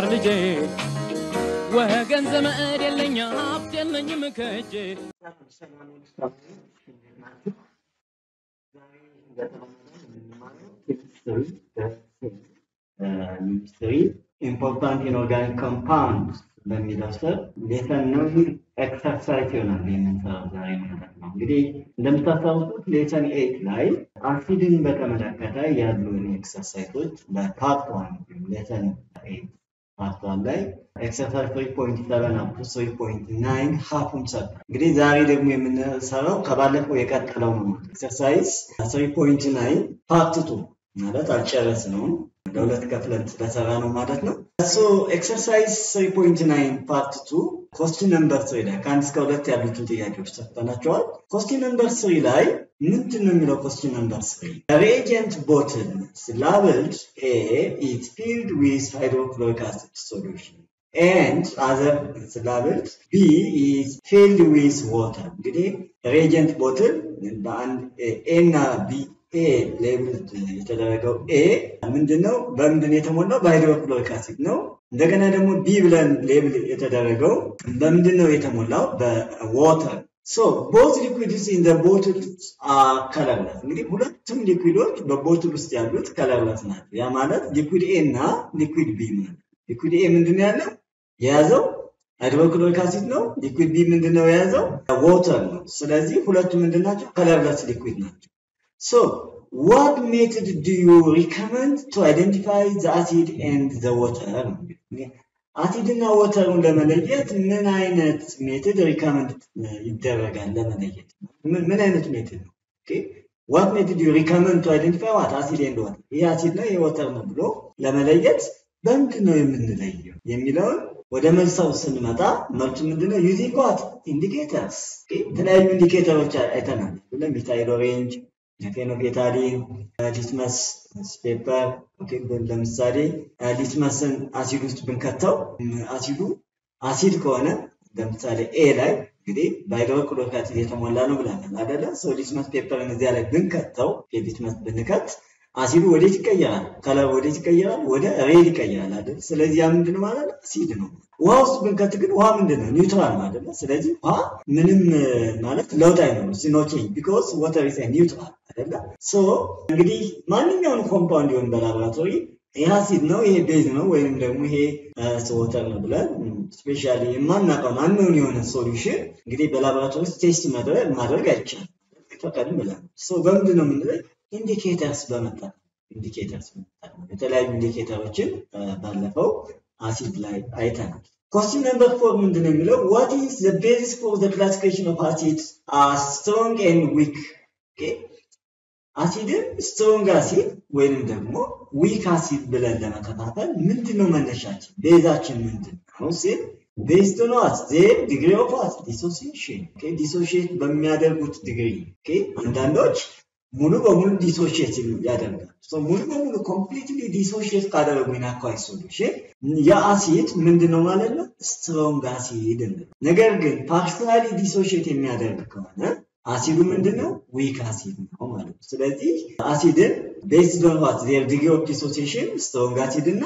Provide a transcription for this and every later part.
ማር ልጄ ወገን ዘመድ የለኝ ሀብት የለኝም ከእጄ chemistry important inorganic compound በሚለው ስር lesson nine exercise ይሆናል የምንሰራው ዛሬ ማለት ነው። እንግዲህ እንደምታስታውሱት lesson eight ላይ አሲድን በተመለከተ ያሉ exercise ኦች በ part one lesson eight part one ላይ exercise three point seven up to three point nine half ኡን ሰጠ። እንግዲህ ዛሬ ደግሞ የምንሰራው ከባለፈው የቀጠለው ነው። exercise three point nine part two ማለት አልጨረስነውም ለሁለት ከፍለን ስለሰራ ነው ማለት ነው። so exercise 3.9 part two question number three ላይ ከአንድ እስከ ሁለት ያሉትን ጥያቄዎች ሰጥተናቸዋል። question number three ላይ ምንድን ነው የሚለው? question number three reagent bottle labeled A is filled with hydrochloric acid solution and other labeled B is filled with water። እንግዲህ reagent bottle በአንድ A እና B A label የተደረገው A ምንድነው? በምንድን የተሞላው? በ hydrochloric acid ነው። እንደገና ደግሞ B ብለን label የተደረገው በምንድን ነው የተሞላው? በ water both liquids in the bottle are እንግዲህ ሁለቱም liquid ኦች በ bottle ውስጥ ያሉት colorless ናቸው። ያ ማለት liquid A እና liquid B ማለት liquid A ምንድን ነው ያለው የያዘው hydrochloric acid ነው። liquid B ምንድን ነው የያዘው water ነው። ስለዚህ ሁለቱ ምንድን ናቸው? colorless liquid ናቸው። So, what method do you recommend to identify the acid and the water? አሲድ እና water ኡን ለመለየት ምን አይነት method recommend ይደረጋል? ለመለየት ምን አይነት method ነው? what method you recommend to identify what acid and ይህ አሲድ ነው ይህ water ነው ብሎ ለመለየት በምንድን ነው የምንለየው የሚለውን ወደ መልሰው ስንመጣ መልሱ ምንድነው? using what indicators፣ የተለያዩ indicator ኦች አይተናል። methyl orange phenolphthalein litmus paper ለምሳሌ litmus ን አሲድ ውስጥ ብንከተው አሲዱ አሲድ ከሆነ ለምሳሌ A ላይ እንግዲህ በ hydrochloric acid የተሞላ ነው ብለናል አደለ? ሶ litmus paper ን እዚያ ላይ ብንከተው litmus ብንከት አሲዱ ወዴት ይቀየራል? color ወዴት ይቀየራል? ወደ red ይቀየራል አይደል? ስለዚህ ያ ምንድን ማለት? አሲድ ነው። ውሃ ውስጥ ብንከት ግን ውሃ ምንድን ነው? neutral አይደለ? ስለዚህ ውሃ ምንም ማለት ለውጥ አይኖርም። no change because water neutral እንግዲህ ማንኛውም compound ይሆን በላቦራቶሪ ይህ አሲድ ነው፣ ይሄ base ነው፣ ወይም ደግሞ ይሄ water ነው ብለን specially የማናውቀው ማንኛውን የሆነ solution እንግዲህ በላቦራቶሪ ውስጥ taste ማድረግ አይቻልም፣ አይፈቀድም ብለን በምንድን ነው የምንለይ indicators በመጠቀም indicators በመጠቀም የተለያዩ indicator ኦችን ባለፈው አሲድ ላይ አይተናል። question number four ምንድን ነው የሚለው what is the basis for the classification of acid strong and weak አሲድን strong acid ወይም ደግሞ weak acid ብለን ለመከፋፈል ምንድን ነው መነሻችን? base ኣችን ምንድን ነው ሲል based what their degree of what dissociation dissociate በሚያደርጉት ዲግሪ አንዳንዶች ሙሉ በሙሉ dissociate ያደርጋል። ሙሉ በሙሉ completely dissociate ካደረጉ in aqueous solution የአሲድ ምንድን ነው ማለት ነው? strong acid ነገር ግን partially dissociate የሚያደርግ ከሆነ አሲዱ ምንድን ነው? ዊክ አሲድ ነው ማለት ነው። ስለዚህ አሲድን ቤዝድ ኦን ዋት ዜር ዲግሪ ኦፍ ዲሶሲዬሽን ስትሮንግ አሲድ እና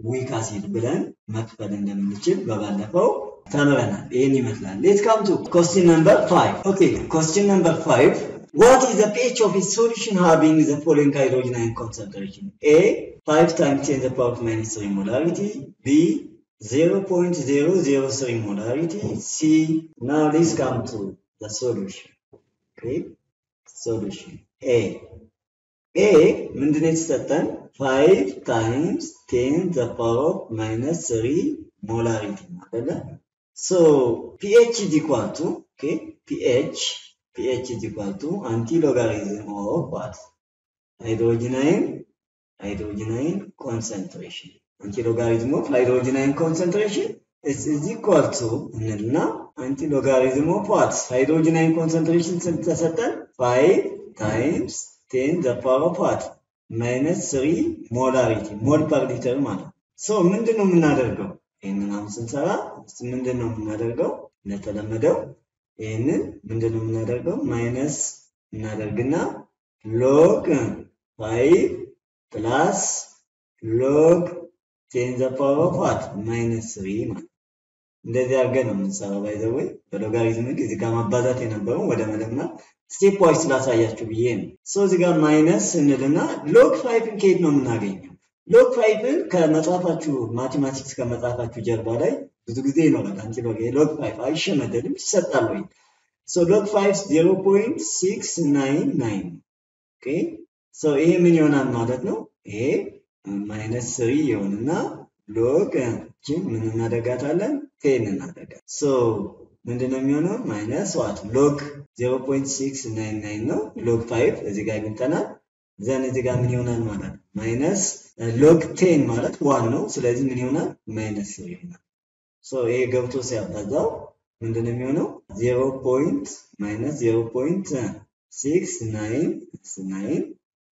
ዊክ አሲድ ብለን መክፈል እንደምንችል በባለፈው ተምረናል። ይህን ይመስላል። ሌት ካም ቱ ኮስቲን ነምበር ፋይቭ ኦኬ ኮስቲን ነምበር ፋይቭ What is the pH of a solution having the following hydrogen ion concentration? A 5 times 10 to the power of minus 3 molarity. B 0.003 molarity. C now let's come to the solution. Okay, solution A. A ምንድነው የተሰጠን 5 times 10 to the power of minus 3 molarity አይደለ? Is equal to okay pH pH is equal to anti-logarithm of what? Hydrogen ion, hydrogen ion concentration. Anti-logarithm of hydrogen ion concentration is, is equal to እንልና anti-logarithm of what? Hydrogen ion concentration ስንት ተሰጠን? 5 times 10 the power of what? minus 3 molarity ሞል ፐር ሊትር ማለት ሶ ምንድን ነው የምናደርገው? ይህንን አሁን ስንሰራ ምንድን ነው የምናደርገው? እንደተለመደው ይህንን ምንድን ነው የምናደርገው? minus እናደርግና log five plus log ten the power of what minus three ማለት እንደዚህ አድርገን ነው የምንሰራው። by the way በሎጋሪዝም ህግ እዚህ ጋር ማባዛት የነበረው ወደ stepwise ስላሳያችሁ ብዬ ነው። so እዚህ minus ስንልና log five ን ከየት ነው የምናገኘው? log five ን ከመጽሐፋችሁ mathematics ከመጽሐፋችሁ ጀርባ ላይ ብዙ ጊዜ ይኖራል። anti log log five አይሸመደድም ይሰጣል ወይ? log five zero point six nine nine ይሄ ምን ይሆናል ማለት ነው? ይሄ minus three ይሆንና log ችን ምን እናደርጋታለን? ten እናደርጋለን። so ምንድነው የሚሆነው? minus what log 0.699 ነው። log 5 እዚህ ጋር ይመጣናል። then እዚህ ጋር ምን ይሆናል ማለት ነው? minus log ten ማለት one ነው። ስለዚህ ምን ይሆናል? minus ይሆናል። so ይሄ ገብቶ ሲያባዛው ምንድነው የሚሆነው? 0 point minus 0.699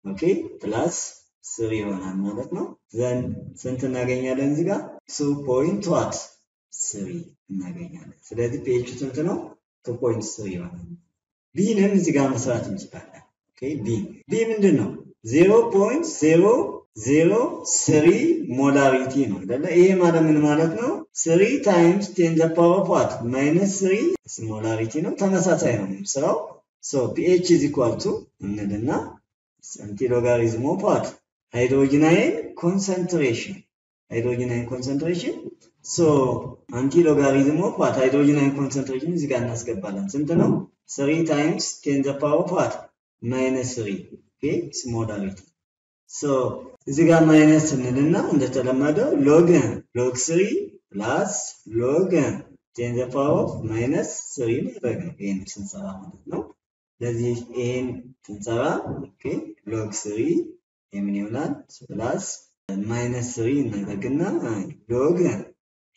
okay plus three ይሆናል ማለት ነው። then ስንት እናገኛለን እዚህ ጋር? two point what three እናገኛለን። ስለዚህ pH ስንት ነው? two point three ይሆናል። B ንም እዚህ ጋር መስራት እንችላለን። B B ምንድን ነው? zero point zero zero three molarity ነው አይደለ? ይሄ ማለት ምን ማለት ነው? three times ten the power what minus three molarity ነው። ተመሳሳይ ነው ስራው። pH is equal to እንልና anti logarithm of what hydrogen ion concentration hydrogen ion concentration so anti logarithm of what hydrogen ion concentration እዚህ ጋር እናስገባለን። ስንት ነው? three times ten the power of what minus three okay molarity so እዚህ ጋር minus ስንልና እንደተለመደው log log three plus log ten the power of minus three ማድረግ ነው። ይህን ስንሰራ ማለት ነው። ስለዚህ ይህን ስንሰራ log three የምን ይሆናል plus minus three እናደርግና log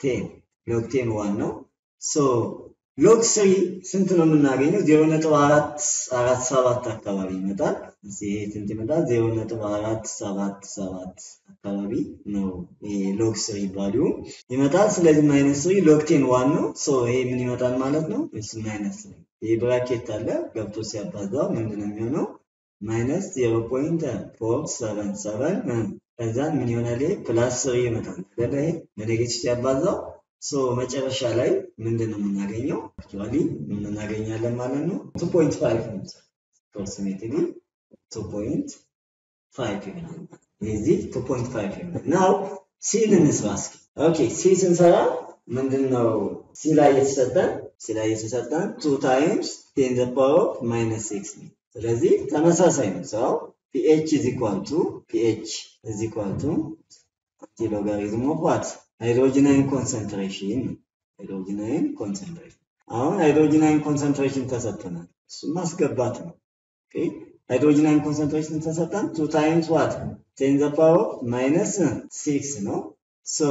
ten log ten one ነው። so log three ስንት ነው የምናገኘው? ዜሮ ነጥብ አራት አራት ሰባት አካባቢ ይመጣል። ይሄ ስንት ይመጣል? ዜሮ ነጥብ አራት ሰባት ሰባት አካባቢ ነው log three value ይመጣል። ስለዚህ minus three log ten one ነው። so ይሄ ምን ይመጣል ማለት ነው? minus three ይሄ bracket አለ ገብቶ ሲያባዛው ምንድን ነው የሚሆነው? minus four seven seven ከዛን ምን ይሆናል? ይሄ plus three ይመጣል አይደለ? ይሄ በ negative ሲያባዛው so መጨረሻ ላይ ምንድን ነው የምናገኘው? actually ምን እናገኛለን ማለት ነው? two point five ነው approximately two point five ይሆናል። የዚህ two ይሆናል። now C ን እንስራ እስኪ። okay C ስንሰራ ምንድን ነው C ላይ የተሰጠን C ላይ የተሰጠን two times ten the power minus six ነው። ስለዚህ ተመሳሳይ ነው ስራው pH is equal to pH is equal to logarithm of what hydrogen ion concentration hydrogen ion concentration አሁን hydrogen ion concentration ተሰጥቶናል። እሱም ማስገባት ነው። hydrogen ion concentration ተሰጠን two times what ten the power minus six ነው። so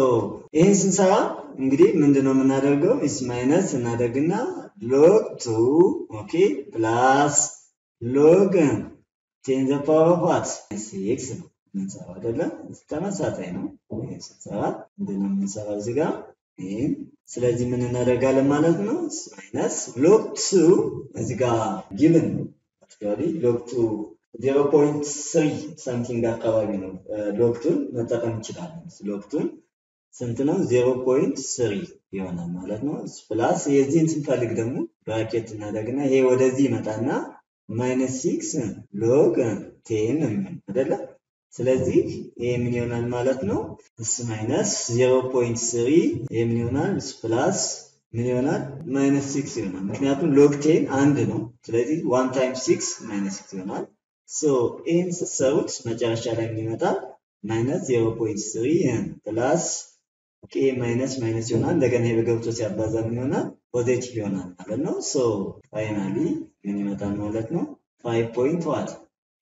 ይህን ስንሰራ እንግዲህ ምንድነው የምናደርገው? is minus እናደርግና log two okay plus log ten the power what six ነው የምንሰራው አይደለም። ተመሳሳይ ነው። ስንሰራ ምንድነው የምንሰራው እዚህ ጋር ይህን ስለዚህ ምን እናደርጋለን ማለት ነው? minus log two እዚህ ጋር given actually log two zero point three something አካባቢ ነው። log two ን መጠቀም እንችላለን። log two ን ስንት ነው? zero point three ይሆናል ማለት ነው። plus የዚህን ስንፈልግ ደግሞ bracket እናደርግና ይሄ ወደዚህ ይመጣና minus six log ten አይደለ? ስለዚህ ይሄ ምን ይሆናል ማለት ነው? is minus zero point three ይሄ ምን ይሆናል? plus ምን ይሆናል? minus six ይሆናል። ምክንያቱም log ten አንድ ነው። ስለዚህ one time six minus six ይሆናል። so ይህን ስትሰሩት መጨረሻ ላይ ምን? minus zero point three plus okay minus minus ይሆናል። እንደገና ይሄ በገብቶ ሲያባዛ ምን ይሆናል? positive ይሆናል ማለት ነው። so finally ምን ይመጣል ማለት ነው? five point what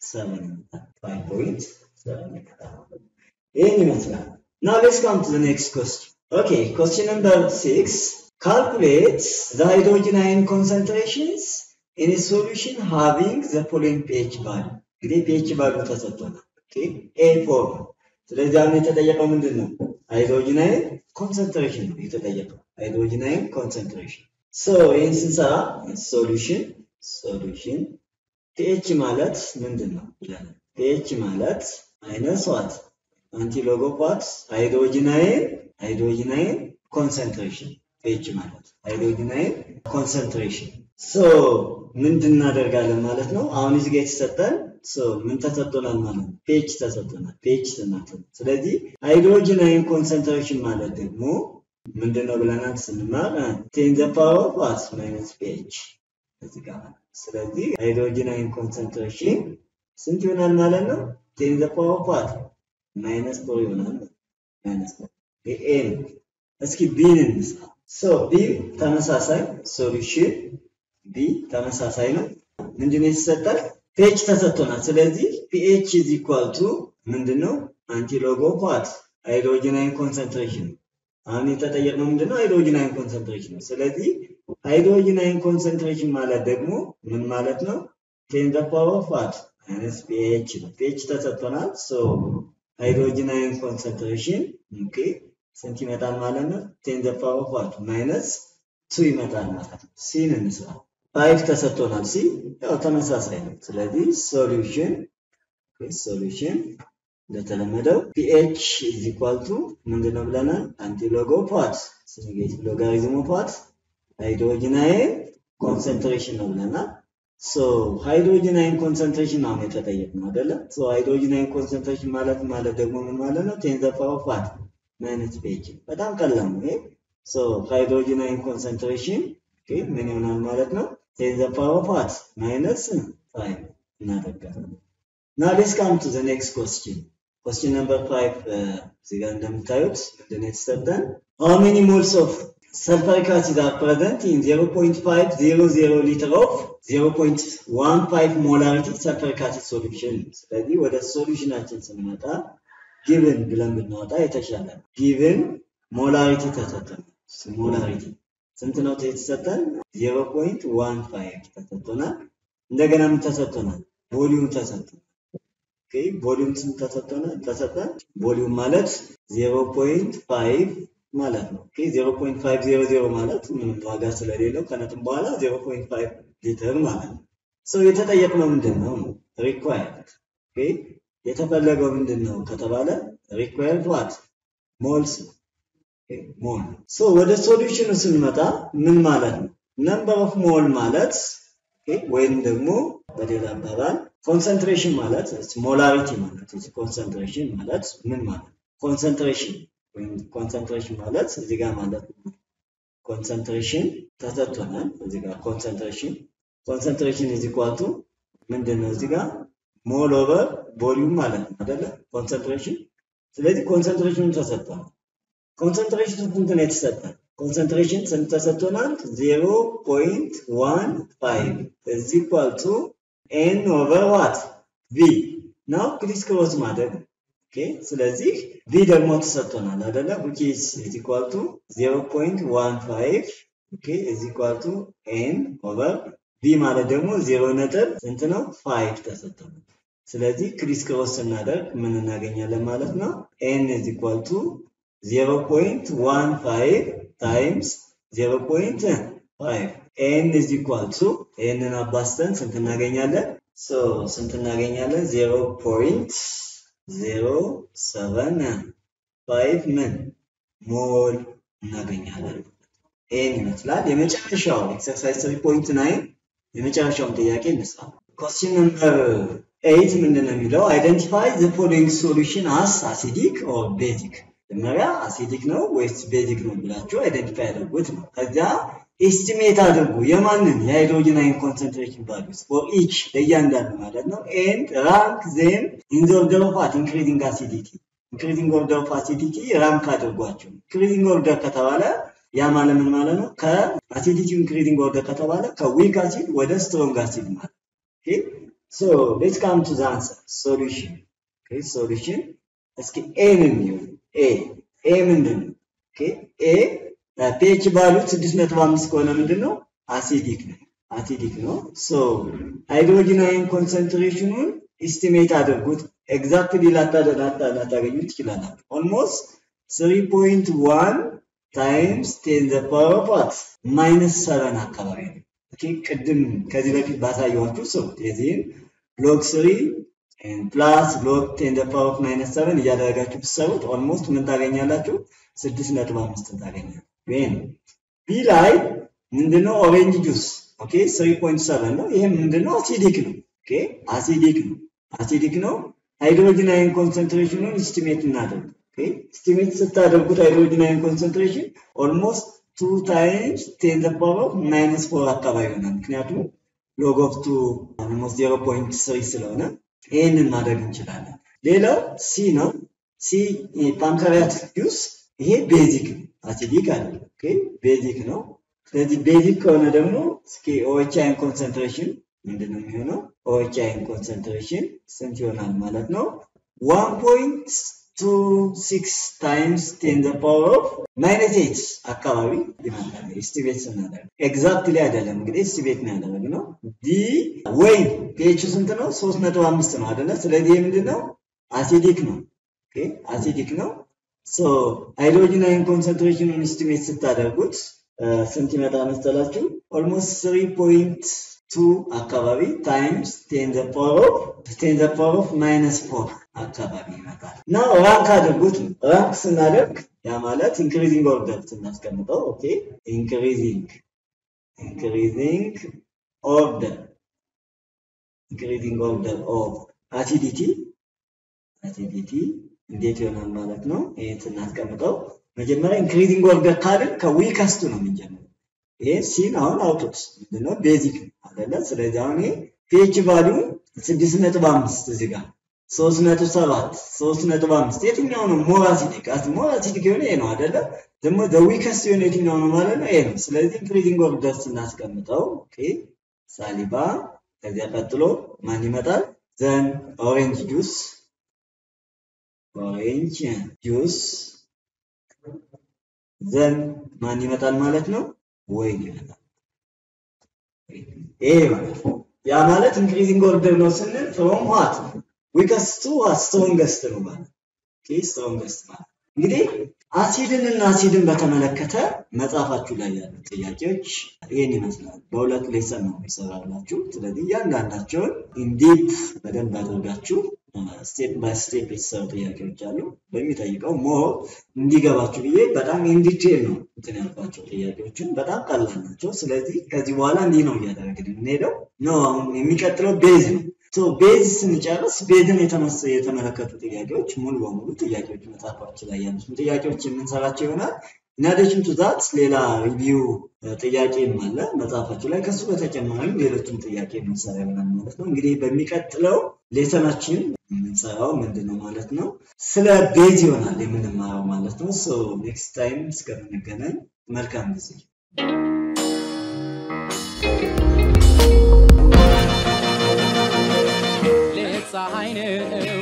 seven ይመጣል። five point seven ይመጣል። ይህን ይመስላል። now let's come to the next question okay question number six calculate the hydrogen ion concentrations in solution having the following pH value እንግዲህ pH value ተሰጥቶናል። a four ስለዚህ አሁን የተጠየቀው ምንድን ነው? hydrogen ion concentration ነው የተጠየቀው። hydrogen ion concentration ይህን ስንሰራ solution solution pH ማለት ምንድን ነው ብለን pH ማለት minus what antilog of what hydrogen ion hydrogen ion concentration pH ማለት hydrogen ion concentration ምንድን እናደርጋለን ማለት ነው። አሁን እዚህ ጋር የተሰጠን ምን ተሰጥቶናል ማለት ነው? pH ተሰጥቶናል። pH ተሰጥቶናል። ስለዚህ hydrogen ion concentration ማለት ደግሞ ምንድን ነው ብለናል ስንማር ten the power what minus pH እዚህ ጋር ስለዚህ hydrogen ion concentration ስንት ይሆናል ማለት ነው? ten the power what minus four ይሆናል። minus four ኤን እስኪ b ን እንስራ። b ተመሳሳይ solution b ተመሳሳይ ነው። ምንድነው የተሰጠን? pH ተሰጥቶናል። ስለዚህ pH is equal to ምንድነው? antilog of what hydrogen ion concentration አሁን የተጠየቅነው ምንድነው? hydrogen ion concentration ነው። ስለዚህ hydrogen ion concentration ማለት ደግሞ ምን ማለት ነው? ten the power what minus pH ነው። pH ተሰጥቶናል። so hydrogen ion concentration okay ስንት ይመጣል ማለት ነው? ten the power what minus two ይመጣል ማለት ነው። ሲን እንስራ። five ተሰጥቶናል። ሲ ያው ተመሳሳይ ነው። ስለዚህ solution solution እንደተለመደው pH is equal to ምንድነው ብለናል? antilog of what negative logarithm of what hydrogen ion concentration ነው ብለናል። so hydrogen ion concentration ነው የተጠየቅነው አይደለ? so hydrogen ion concentration ማለት ማለት ደግሞ ምን ማለት ነው? ten the power what ማይነስ ፒኤች በጣም ቀላል ነው ይሄ። ሶ ሃይድሮጂናይን ኮንሰንትሬሽን ምን ይሆናል ማለት ነው? ቴን ዘ ፓወር ኦፍ ዋት ማይነስ ፋይቭ እናደርጋለን። Now let's come to the next question. Question number five, እዚህ ጋር እንደምታዩት ምንድን ነው የተሰጠን? How many moles of sulfuric acid are present in 0.500 liter of 0.15 molarity sulfuric acid solution? ስለዚህ ወደ ሶሉሽናችን ስንመጣ ጊቭን ብለን ብናወጣ የተሻለ ነው። ጊቭን ሞላሪቲ ተሰጠን። ሞላሪቲ ስንት ነው የተሰጠን? 0.15 ተሰጥቶናል። እንደገና ምን ተሰጥቶናል? volume ተሰጥቶናል። volume ስንት ተሰጥቶናል? ተሰጠን volume ማለት 0.5 ማለት ነው። okay 0.500 ማለት ምንም ዋጋ ስለሌለው ከነጥብ በኋላ 0.5 ሊትር ማለት ነው። so የተጠየቅነው ምንድን ነው? required የተፈለገው ምንድን ነው ከተባለ required what moles mole። ወደ solution ኑ ስንመጣ ምን ማለት ነው? number of mole ማለት ወይም ደግሞ በሌላ አባባል concentration ማለት molarity ማለት concentration ማለት ምን ማለት concentration ወይም concentration ማለት እዚህ ጋር ማለት concentration ተሰጥቶናል። እዚህ ጋር concentration concentration is equal to ምንድን ነው እዚህ ጋር mole over volume ማለት ነው አይደለ? concentration ስለዚህ concentration ኑ ተሰጥቷል። concentration ኑ ስንት ነው የተሰጠን? concentration ስንት ተሰጥቶናል? zero point one five is equal to n over what v now criss cross ማድረግ okay። ስለዚህ v ደግሞ ተሰጥቶናል አይደለ? which is is equal to 0.15 okay is equal to n over v ማለት ደግሞ ዜሮ ነጥብ ስንት ነው? five ተሰጥቶናል። ስለዚህ criss cross ስናደርግ ምን እናገኛለን ማለት ነው? n is equal to 0.15 times 0.5 n is equal to n ን አባዝተን ስንት እናገኛለን? so ስንት እናገኛለን? 0.075 ምን mole እናገኛለን። ይህን ይመስላል። የመጨረሻው exercise 3.9 የመጨረሻውን ጥያቄ እንስራ። question number eight ምንድን ነው የሚለው? identify the following solution as acidic or basic። መጀመሪያ acidic ነው ወይስ basic ነው ብላችሁ identify አድርጉት ነው። ከዚያ estimate አድርጉ የማንን? የ hydrogen ion concentration values for each ለእያንዳንዱ ማለት ነው። and rank them in the order of what increasing acidity increasing order of acidity rank አድርጓቸው። increasing order ከተባለ ያ ማለት ምን ማለት ነው? ከ acidity ው increasing order ከተባለ ከ weak acid ወደ strong acid ማለት so let's come to the answer solution solution እስኪ A ምን ይሁን A A ምንድን ነው? A pH value 6.5 ከሆነ ምንድን ነው? acidic ነው acidic ነው። so hydrogen ion concentration ኑን estimate አድርጉት። exactly ላታገኙ ትችላላችሁ። almost 3.1 times ten the power what minus seven አካባቢ ነው። ቅድም ከዚህ በፊት ባሳየኋችሁ ሰው የዚህም log three plus log ten power of minus seven እያደረጋችሁ ብትሰሩት almost ምን ታገኛላችሁ? ስድስት ነጥብ አምስትን ታገኛላችሁ። ይሄ B ላይ ምንድነው? orange juice okay፣ three point seven ነው። ይሄ ምንድነው? acidic ነው። okay፣ acidic ነው። acidic ነው። hydrogen ion concentration ኑን estimate እናደርግ። okay፣ estimate ስታደርጉት hydrogen ion concentration almost two times ten power minus four አካባቢ ይሆናል። ምክንያቱም log of two almost zero point three ስለሆነ ይህንን ማድረግ እንችላለን። ሌላው C ነው። C pancreatic juice ይሄ basic ነው፣ acidic አይደለም። okay basic ነው። ስለዚህ basic ከሆነ ደግሞ እስኪ OH ion concentration ምንድነው የሚሆነው? OH ion concentration ስንት ይሆናል ማለት ነው? one point two six times ten the power of minus eight አካባቢ ይመጣል። estimate ስናደርግ exactly አይደለም እንግዲህ estimate ነው ያደረግነው። D ወይን pH ስንት ነው? ሶስት ነጥብ አምስት ነው አይደለ? ስለዚህ ምንድን ነው? acidic ነው። acidic ነው። so hydrogen ion concentration ኑን estimate ስታደርጉት ስንት ይመጣ መሰላችሁ? almost three point two አካባቢ times ten the power of ten the power of minus four አካባቢ ይመጣል እና rank አድርጉት። rank ስናደርግ ያ ማለት increasing order ስናስቀምጠው okay increasing increasing order increasing order of acidity acidity እንዴት ይሆናል ማለት ነው? ይህን ስናስቀምጠው መጀመሪያ increasing order ካልን ከ weakest ቱ ነው የምንጀምረው። ይሄ C ን አሁን አውጡት ምንድነው basic አይደለ? ስለዚህ አሁን ይሄ pH value ስድስት ነጥብ አምስት እዚህ ጋር ሶስት ነጥብ ሰባት ሶስት ነጥብ አምስት የትኛው ነው more acidic? more acidic የሆነ ይሄ ነው አይደለ? ደግሞ weakest የሆነ የትኛው ነው ማለት ነው? ይሄ ነው። ስለዚህ increasing order ስናስቀምጠው saliva፣ ከዚያ ቀጥሎ ማን ይመጣል? then orange juice orange juice then ማን ይመጣል ማለት ነው? ወይን ይመጣል። ይሄ ማለት ያ ማለት increasing order ነው ስንል from what weakest to strongest ነው ማለት okay strongest ማለት እንግዲህ አሲድን እና አሲድን በተመለከተ መጽሐፋችሁ ላይ ያሉ ጥያቄዎች ይህን ይመስላል። በሁለት lesson ነው ይሰራላችሁ። ስለዚህ እያንዳንዳቸውን in deep በደንብ አድርጋችሁ step by step የተሰሩ ጥያቄዎች አሉ። በሚጠይቀው more እንዲገባችሁ ብዬ በጣም in detail ነው እንትን ያልኳቸው ጥያቄዎችን በጣም ቀላል ናቸው። ስለዚህ ከዚህ በኋላ እንዲህ ነው እያደረግን የምንሄደው ነው። አሁን የሚቀጥለው base ነው። base ስንጨርስ base ን የተመለከቱ ጥያቄዎች ሙሉ በሙሉ ጥያቄዎች መጽሐፋችን ላይ ያሉትን ጥያቄዎች የምንሰራቸው ይሆናል። in addition to ሌላ review ጥያቄም አለ መጽሐፋችን ላይ። ከሱ በተጨማሪም ሌሎችን ጥያቄ የምንሰራ ይሆናል ማለት ነው። እንግዲህ በሚቀጥለው lesson ኣችን የምንሰራው ምንድን ነው ማለት ነው? ስለ base ይሆናል የምንማረው ማለት ነው። next time እስከምንገናኝ መልካም ጊዜ። ፀሐይ ነው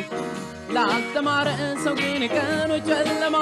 ላልተማረ ሰው ግን ቀኑ ጨለማ